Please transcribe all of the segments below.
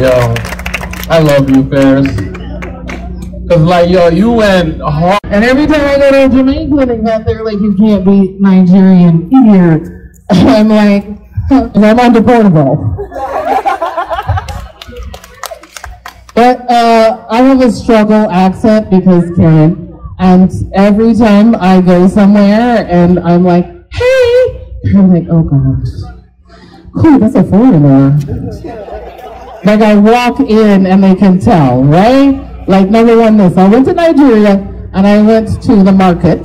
Yo, I love you, Ferris. Cause like, yo, you went hard. And every time I go to Jamaica, they got there like you can't be Nigerian here. I'm like, and I'm undeportable. but uh, I have a struggle accent because Karen, and every time I go somewhere and I'm like, hey, I'm like, oh God. Ooh, that's a foreigner. Like I walk in and they can tell, right? Like number one, this. I went to Nigeria and I went to the market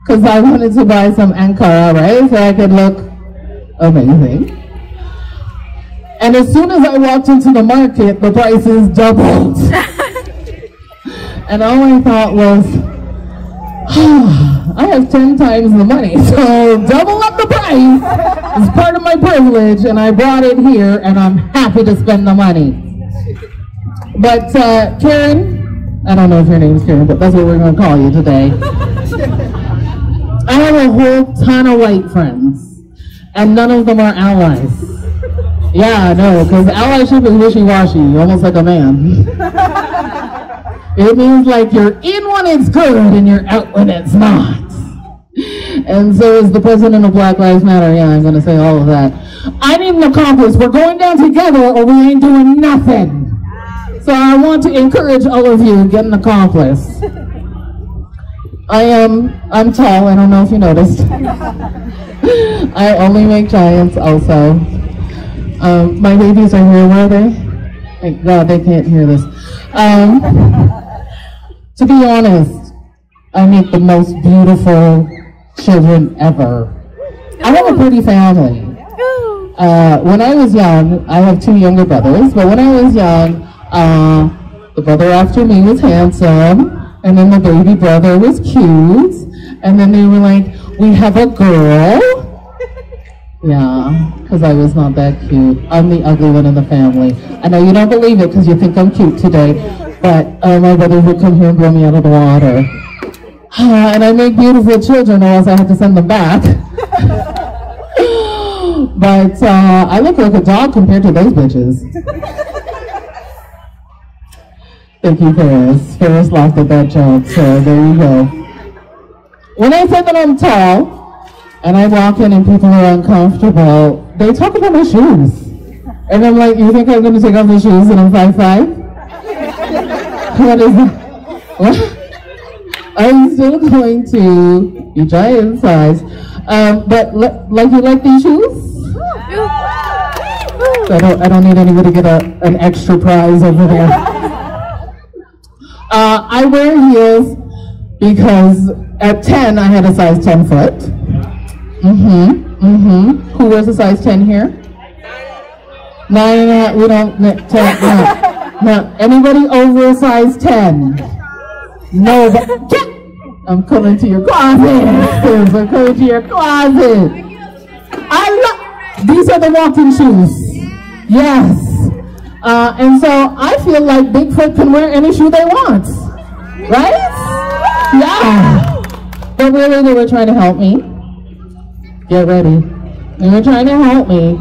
because I wanted to buy some Ankara, right? So I could look amazing. And as soon as I walked into the market, the prices doubled. and all I thought was, I have 10 times the money, so double up the price is part of my privilege, and I brought it here, and I'm happy to spend the money. But uh, Karen, I don't know if your name is Karen, but that's what we're going to call you today. I have a whole ton of white friends, and none of them are allies. Yeah, no, because allyship is wishy-washy, almost like a man. it means like you're in when it's good and you're out when it's not. And so is the president of Black Lives Matter. Yeah, I'm going to say all of that. I need an accomplice. We're going down together or we ain't doing nothing. So I want to encourage all of you, to get an accomplice. I am, I'm tall, I don't know if you noticed. I only make giants also. Um, my babies are here, where are they? Thank God they can't hear this. Um, to be honest, I meet the most beautiful children ever. I have a pretty family. Uh, when I was young, I have two younger brothers, but when I was young, uh, the brother after me was handsome, and then the baby brother was cute, and then they were like, we have a girl. Yeah, because I was not that cute. I'm the ugly one in the family. I know you don't believe it because you think I'm cute today, but uh, my brothers would come here and blow me out of the water. and I make beautiful children, or else I have to send them back. but uh, I look like a dog compared to those bitches. Thank you, Ferris. Ferris laughed at that joke, so there you go. When I say that I'm tall, and I walk in and people are uncomfortable, they talk about my shoes. And I'm like, you think I'm going to take off the shoes and I'm 5'5"? What is that? I'm still going to be giant size. Um, but like you like these shoes? I don't, I don't need anybody to get a, an extra prize over there. Uh, I wear heels because at 10 I had a size 10 foot. Mm-hmm, mm-hmm. Who wears a size 10 here? Nine and a, we don't, 10, no. No. Anybody over a size 10? No, I'm coming to your closet. I'm coming to your closet. I love, these are the walking shoes. Yes. Uh, and so I feel like Bigfoot can wear any shoe they want. Right? Yeah. But really, they were trying to help me. Get ready. They were trying to help me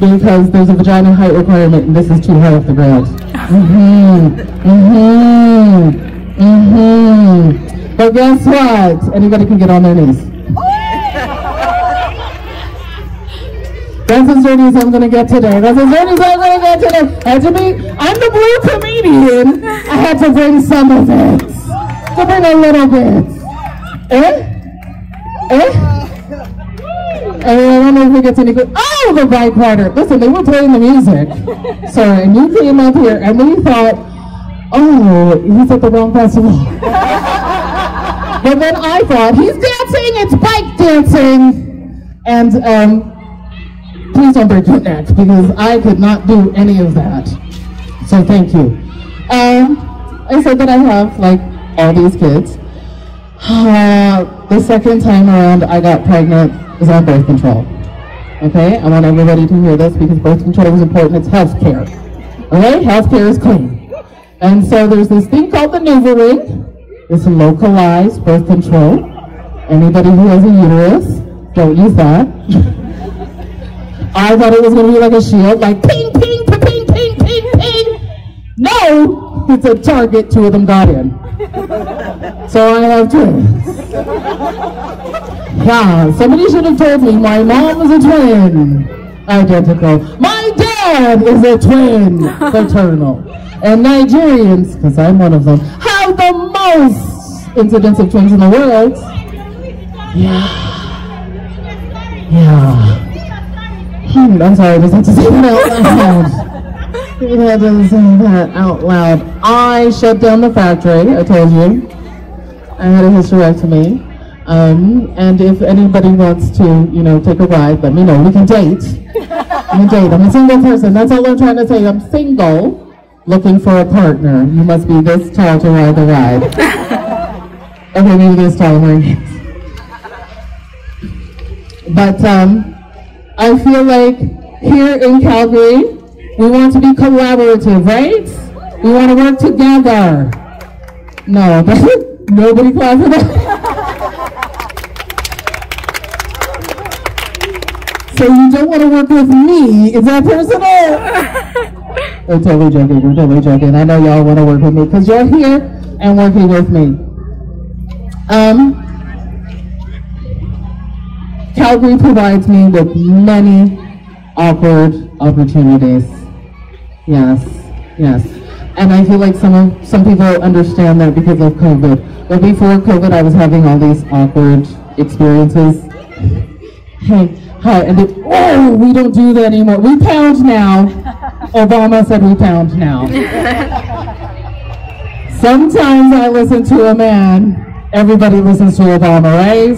because there's a vagina height requirement and this is too high off the ground. Mm-hmm. Mm-hmm. Mm-hmm. But guess what? Anybody can get on their knees. That's as dirty as I'm gonna get today. That's as dirty as I'm gonna get today. Had to be, I'm the blue comedian. I had to bring some of it. To bring a little bit. Eh? Eh? And I don't know if it gets any good. Oh, the right quarter. Listen, they were playing the music. Sorry, and you came up here and we thought, oh, he's at the wrong festival. but then I thought, he's dancing, it's bike dancing. And um, please don't break your neck because I could not do any of that. So thank you. Um, I said that I have like all these kids. Uh, the second time around I got pregnant was on birth control. Okay, I want everybody to hear this because birth control is important. It's health care. Okay, health care is clean. And so there's this thing called the NuvaRing. It's localized birth control. Anybody who has a uterus, don't use that. I thought it was going to be like a shield, like ping, ping, ping, ping, ping, ping. know it's a target, two of them got in. So I have twins. Yeah, somebody should have told me my mom is a twin. Identical. My dad is a twin. Fraternal. And Nigerians, because I'm one of them, have the most incidents of twins in the world. Yeah. Yeah. I'm sorry, I just had to say that out loud. I to say that out loud. I shut down the factory, I told you. I had a hysterectomy. Um, and if anybody wants to, you know, take a ride, let me know. We can date. We can date. I'm a single person. That's all I'm trying to say. I'm single, looking for a partner. You must be this tall to ride the ride. okay, maybe this tall? But um, I feel like here in Calgary, we want to be collaborative, right? We want to work together. No, nobody clap for that. So you don't want to work with me? Is that personal? I'm totally joking. I'm totally joking. I know y'all want to work with me because you're here and working with me. Um, Calgary provides me with many awkward opportunities. Yes, yes. And I feel like some of, some people understand that because of COVID. But before COVID, I was having all these awkward experiences. Hey, hi, and oh, we don't do that anymore. We pound now. Obama said we pound now. Sometimes I listen to a man, everybody listens to Obama, right?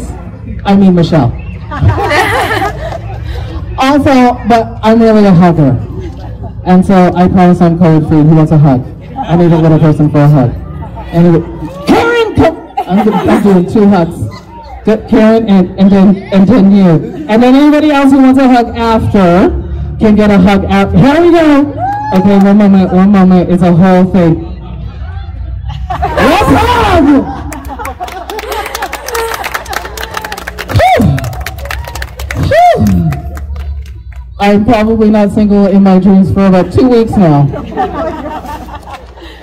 I mean Michelle. also, but I'm really a hugger. And so I promise I'm code free. He wants a hug. I need a little person for a hug. And Karen, come! I'm, I'm doing two hugs. Karen and, and then and then you. And then anybody else who wants a hug after can get a hug after. Here we go. Okay, one moment, one moment. It's a whole thing. Let's hug! I'm probably not single in my dreams for about two weeks now.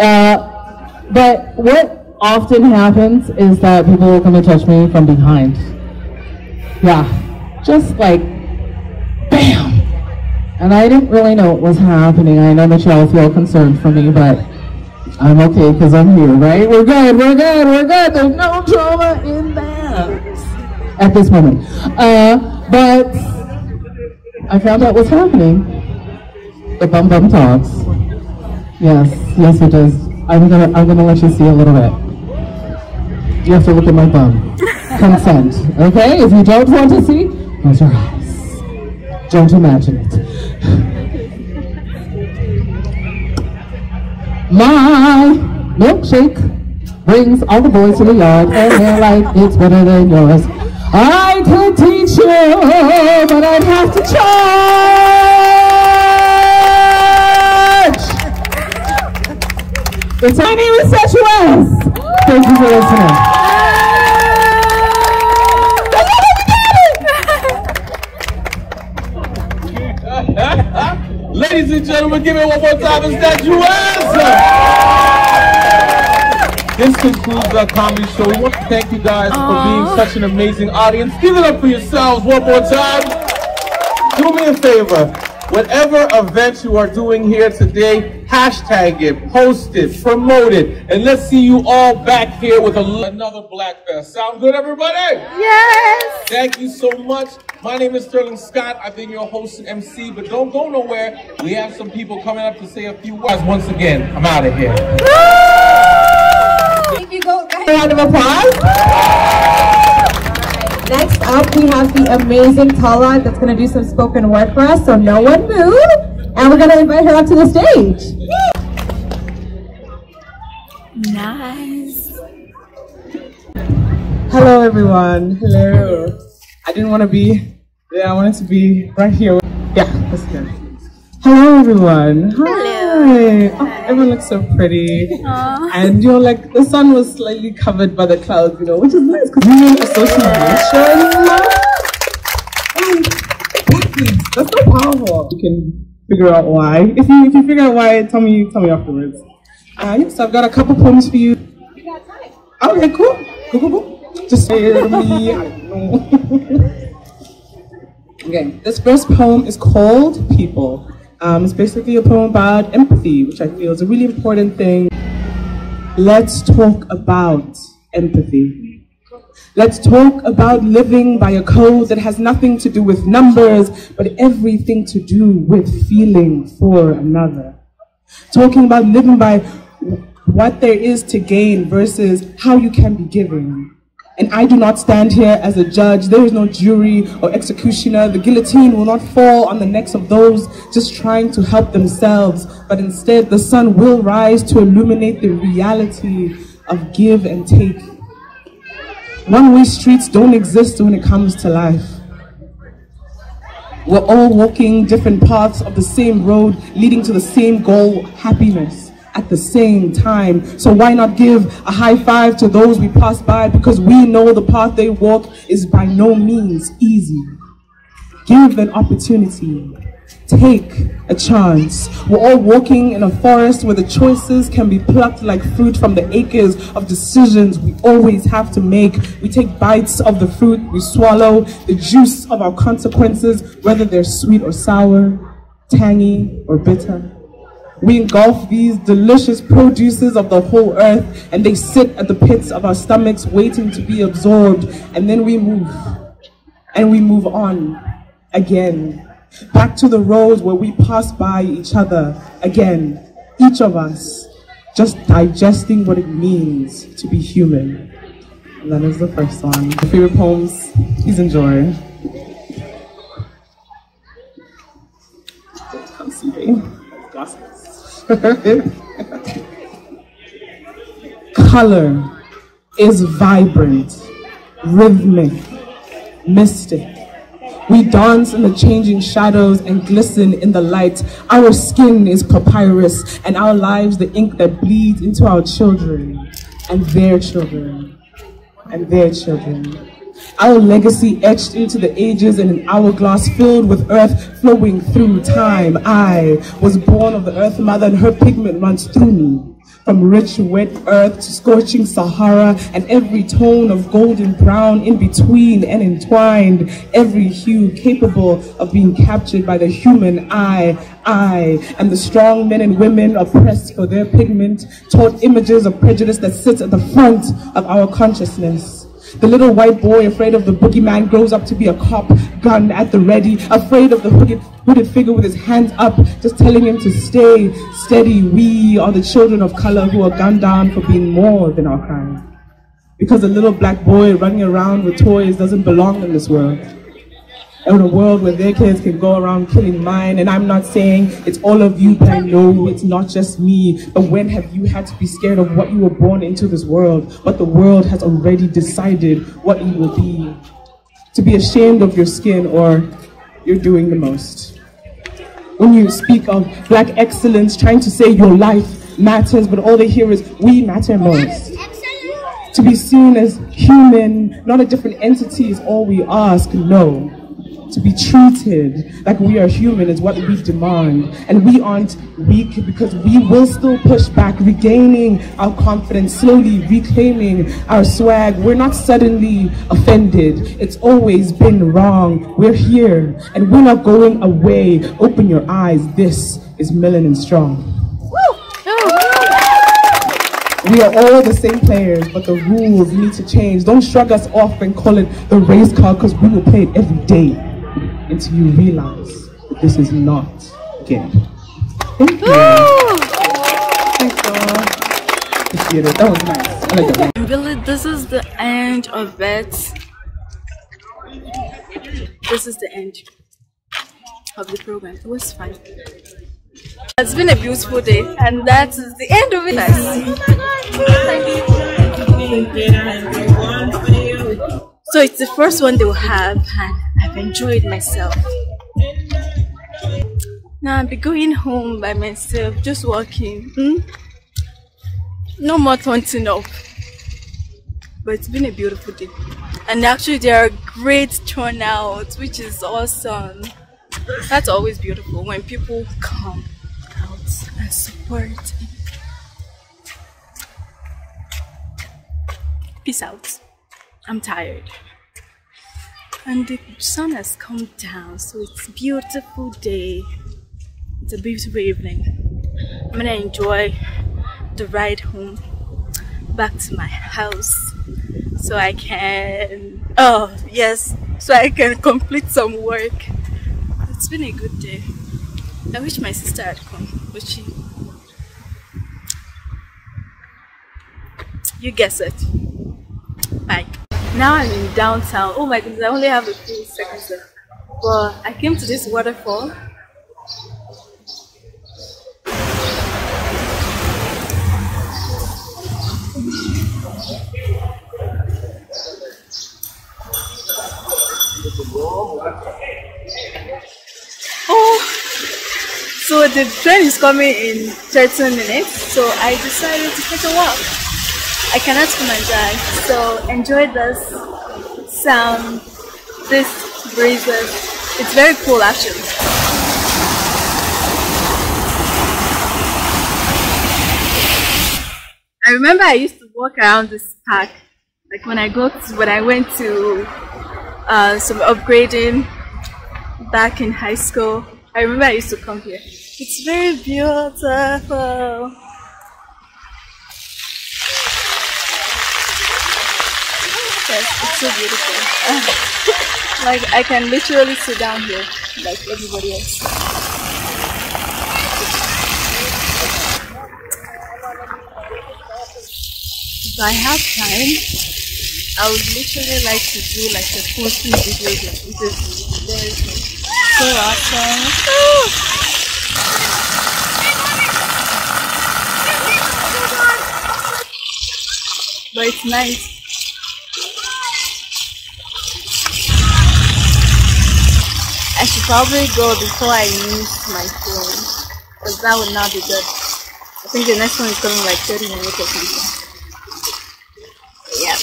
Uh, but what often happens is that people will come and touch me from behind. Yeah, just like, bam! And I didn't really know what was happening. I know that y'all feel concerned for me, but I'm okay because I'm here, right? We're good, we're good, we're good. There's no trauma in that at this moment. Uh, but I found out what's happening. The bum bum talks. Yes, yes it does. I'm gonna I'm gonna let you see a little bit. You have to look at my bum. Consent. Okay? If you don't want to see, close your eyes. Don't imagine it. My milkshake brings all the boys to the yard and they're like, it's better than yours. I could teach you, but I'd have to charge. It's my name is Sasha West. Thank you for listening. Ladies and gentlemen, give it one more time. It's that US. This concludes our comedy show. We want to thank you guys for being such an amazing audience. Give it up for yourselves one more time. Do me a favor. Whatever event you are doing here today, hashtag it, post it, promote it, and let's see you all back here with another Black Fest. Sound good, everybody? Yes! Thank you so much. My name is Sterling Scott. I've been your host and MC, but don't go nowhere. We have some people coming up to say a few words. Once again, I'm out of here. Thank you, go guys. Round of applause. Next up, we have the amazing Tala that's going to do some spoken word for us, so no one move. And we're going to invite her up to the stage. Nice. Hello, everyone. Hello. I didn't want to be there. I wanted to be right here. Yeah, that's good. Hello, everyone. Hi. Oh, everyone looks so pretty. And you're like, the sun was slightly covered by the clouds, you know, which is nice because we need association. And exactly. That's so powerful. You can figure out why. If you if you figure out why, tell me tell me afterwards. Uh, yes, I've got a couple poems for you. You got time. Okay, cool. Cool, cool, cool. Just say it me. I don't know. okay, this first poem is called People. Um, it's basically a poem about empathy, which I feel is a really important thing. Let's talk about empathy. Let's talk about living by a code that has nothing to do with numbers, but everything to do with feeling for another. Talking about living by what there is to gain versus how you can be given. And I do not stand here as a judge. There is no jury or executioner. The guillotine will not fall on the necks of those just trying to help themselves, but instead the sun will rise to illuminate the reality of give and take. One-way streets don't exist when it comes to life. We're all walking different paths of the same road, leading to the same goal, happiness at the same time. So why not give a high five to those we pass by because we know the path they walk is by no means easy. Give an opportunity. Take a chance. We're all walking in a forest where the choices can be plucked like fruit from the acres of decisions we always have to make. We take bites of the fruit, we swallow the juice of our consequences, whether they're sweet or sour, tangy or bitter. We engulf these delicious produces of the whole earth and they sit at the pits of our stomachs waiting to be absorbed. And then we move and we move on again. Back to the roads where we pass by each other again. Each of us just digesting what it means to be human. And that is the first one. My favorite poems, please enjoy. See me. Color is vibrant, rhythmic, mystic. We dance in the changing shadows and glisten in the light. Our skin is papyrus, and our lives the ink that bleeds into our children and their children and their children. Our legacy etched into the ages in an hourglass filled with earth flowing through time. I was born of the earth mother and her pigment runs through me. From rich wet earth to scorching Sahara and every tone of golden brown in between and entwined, every hue capable of being captured by the human eye, I, and the strong men and women oppressed for their pigment, taught images of prejudice that sit at the front of our consciousness. The little white boy, afraid of the boogeyman, grows up to be a cop, gun at the ready, afraid of the hooded, hooded figure with his hands up, just telling him to stay steady. We are the children of color who are gunned down for being more than our crime. Because a little black boy running around with toys doesn't belong in this world in a world where their kids can go around killing mine. And I'm not saying it's all of you, but I know it's not just me. But when have you had to be scared of what you were born into this world? But the world has already decided what you will be. To be ashamed of your skin or you're doing the most. When you speak of black excellence, trying to say your life matters, but all they hear is we matter most. To be seen as human, not a different entity is all we ask, no to be treated like we are human is what we demand. And we aren't weak because we will still push back, regaining our confidence, slowly reclaiming our swag. We're not suddenly offended. It's always been wrong. We're here and we're not going away. Open your eyes. This is Melanin Strong. We are all the same players, but the rules need to change. Don't shrug us off and call it the race car because we will play it every day until you realize this is not game. Thank you. Thanks, God. Appreciate it. That was nice. I like that. Really, this is the end of it. This is the end of the program. It was fun. It's been a beautiful day, and that is the end of it. So it's the first one they will have, and I've enjoyed myself. Now I'll be going home by myself, just walking. Hmm? No more taunting up. But it's been a beautiful day. And actually there are great turnouts, which is awesome. That's always beautiful when people come out and support. Peace out. I'm tired. And the sun has come down, so it's a beautiful day. It's a beautiful evening. I'm gonna enjoy the ride home back to my house so I can oh yes so I can complete some work it's been a good day I wish my sister had come but she you guess it bye now I'm in downtown. Oh my goodness I only have a few seconds left. But I came to this waterfall. Oh, so the train is coming in 13 minutes, so I decided to take a walk. I cannot come and die, so enjoy this sound, this breezes. It's very cool actually. I remember I used to walk around this park, like when I go to, when I went to uh, some upgrading back in high school. I remember I used to come here. It's very beautiful. Yes, it's so beautiful. like I can literally sit down here like everybody else. If I have time, I would literally like to do like a posting videos of this. Very so awesome. But it's nice. Probably go before I use my phone. Because that would not be good. I think the next one is coming like 30 minutes or something. Yeah.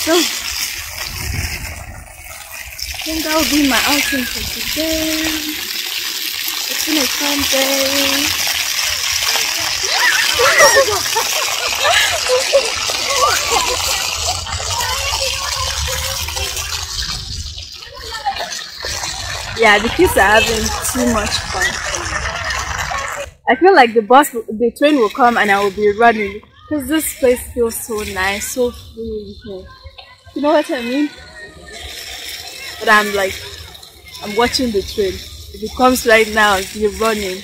So, I think that will be my outing for today. It's been a fun day. yeah, the kids are having too much fun. I feel like the bus, the train will come and I will be running because this place feels so nice, so free. here. You know what I mean? But I'm like, I'm watching the train. If it comes right now, be running.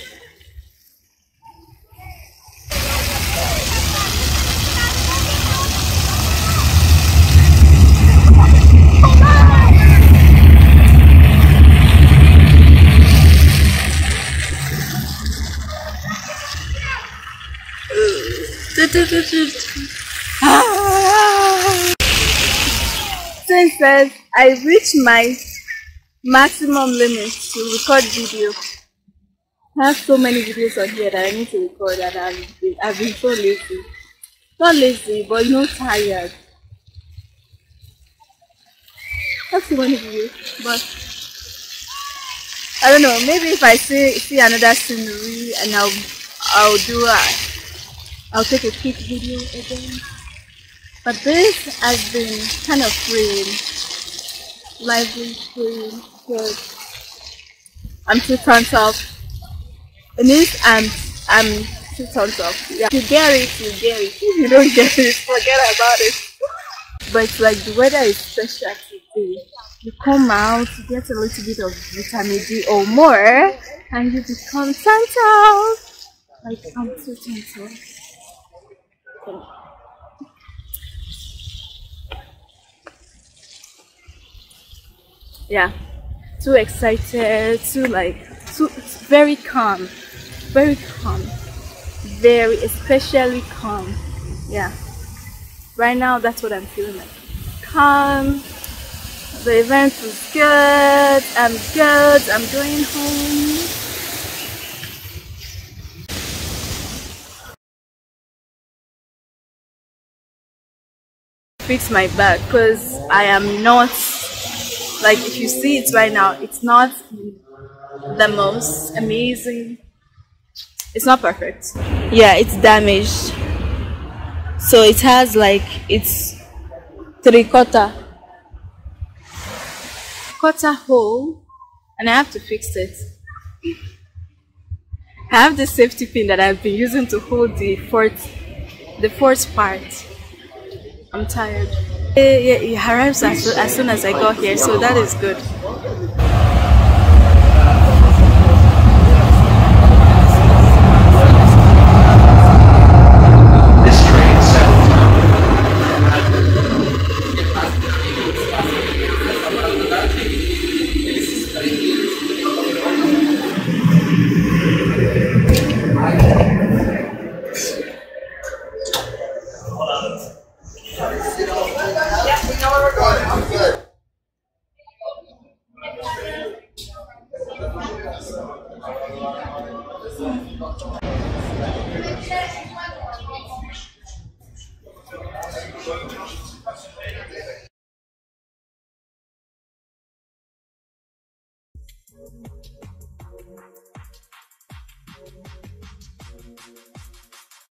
Says I reached my maximum limit to record video. I have so many videos on here that I need to record and I've been, I've been so lazy. Not lazy, but know tired. I have so many videos, but I don't know. Maybe if I see see another scenery and I'll I'll do a I'll take a quick video again. But this has been kind of freeing, lively, freeing, good. I'm two tons up. It means um, I'm I'm two tons up. Yeah. If you get it, you get it. If you don't get it, forget about it. But like the weather is special today. You come out, you get a little bit of vitamin D or more, and you become Santa. Like I'm too Yeah. Too excited too like too very calm. Very calm. Very especially calm. Yeah. Right now that's what i'm feeling like. Calm. The event was good. I'm good. I'm going home fix my back because i am not like if you see it right now it's not the most amazing It's not perfect. Yeah, it's damaged. So it has like it's three quarter quarter hole and I have to fix it. I have the safety pin that I've been using to hold the fourth the fourth part. I'm tired. Yeah, it arrives as, as soon as I got here, so that is good.